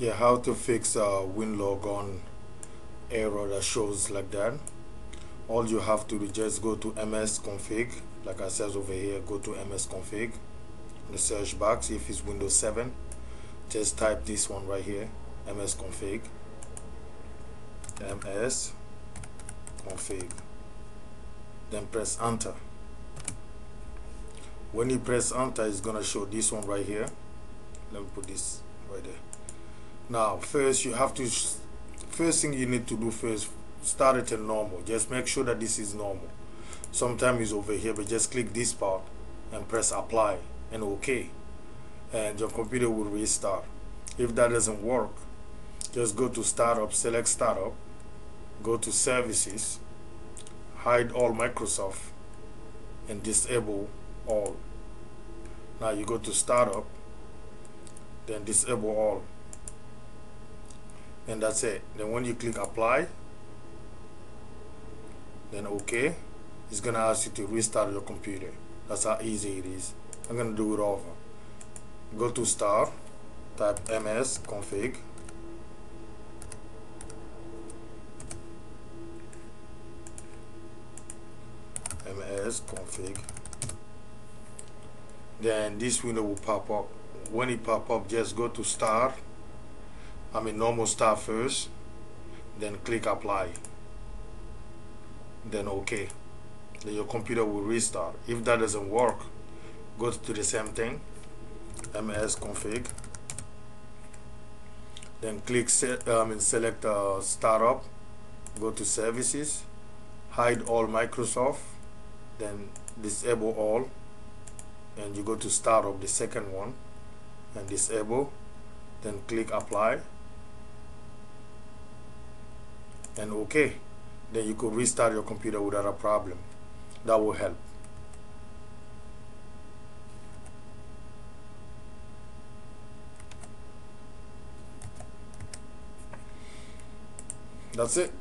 yeah how to fix a WinLogon error that shows like that. All you have to do is just go to ms config like I says over here go to ms config the search box if it's Windows 7 just type this one right here ms config ms config then press enter. When you press enter it's gonna show this one right here. Let me put this right there now first you have to first thing you need to do first start it in normal. Just make sure that this is normal. Sometimes it's over here but just click this part and press apply and ok. And your computer will restart. If that doesn't work just go to startup select startup go to services hide all Microsoft and disable all. Now you go to startup then disable all and that's it. Then when you click apply then OK. It's gonna ask you to restart your computer. That's how easy it is. I'm gonna do it over. Go to start type ms config. ms config. Then this window will pop up. When it pop up just go to start I mean normal start first then click apply. Then OK then your computer will restart. If that doesn't work go to the same thing ms config. Then click set, I mean select uh, startup go to services hide all Microsoft then disable all and you go to startup the second one and disable then click apply and OK then you could restart your computer without a problem. That will help. That's it